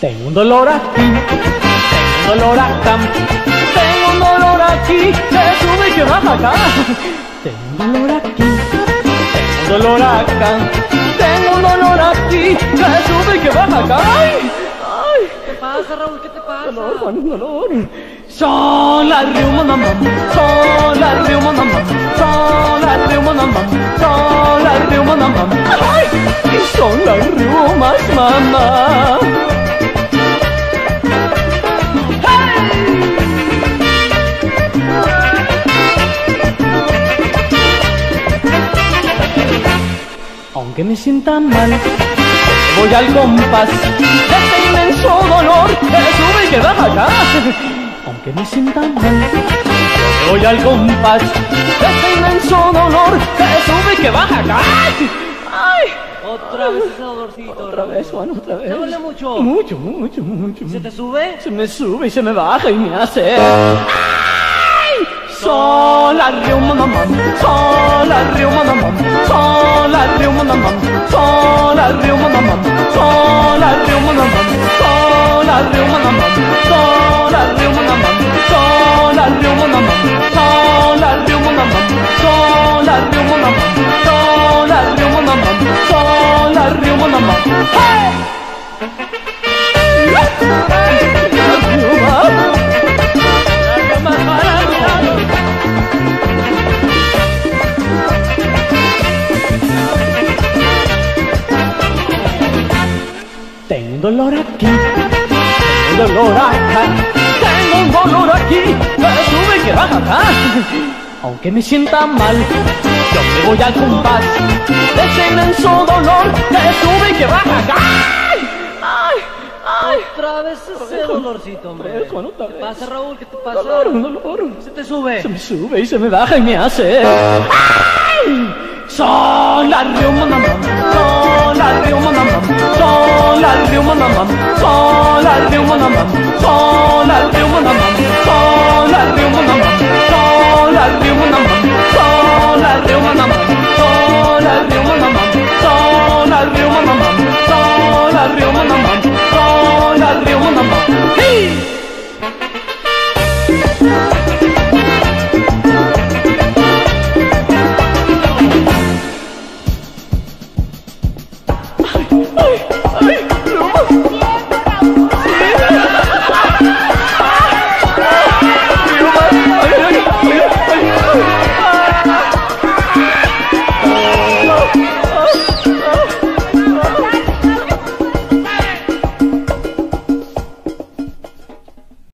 Tengo un dolor aquí, tengo un dolor acá, tengo un dolor aquí, que sube y que baja acá. Tengo un dolor aquí, tengo un dolor acá, tengo un dolor aquí, que sube y que baja acá. Ay, ay. ¿Qué te pasa, Raúl? ¿Qué te pasa? Dolor, Juan, dolor. Son las riumas, mamá. Son las riumas, mamá. Son las riumas, mamá. Son las riumas, mamá. ¡Ay! Son las riumas, mamá. Aunque me sienta mal, voy al compás de este inmenso dolor que sube y que baja acá. Aunque me sienta mal, voy al compás de este inmenso dolor que sube y que baja acá. ¡Ay! Otra vez ese dolorcito. Otra vez, Juan, otra vez. ¿Te duele mucho? Mucho, mucho, mucho. ¿Se te sube? Se me sube y se me baja y me hace. ¡Ay! الريومنمم صال الريومنمم صال الريومنمم صال الريومنمم صال الريومنمم صال الريومنمم un dolor aquí, tengo un dolor acá, tengo un dolor aquí, que sube y que baja acá. Aunque me sienta mal, yo me voy al compás de ese inmenso dolor que sube y que baja acá. ¡Ay! ¡Ay! ¡Ay! Otra vez ese dolorcito, hombre. Otra vez, Juan, otra ¿Qué pasa, Raúl? ¿Qué te pasa? Dolor, un dolor. ¿Se te sube? Se me sube y se me baja y me hace. ¡Ay! Son las riuma, mamá. Son la liu mo nam mam so la liu mo nam mam so la liu mo nam mam so la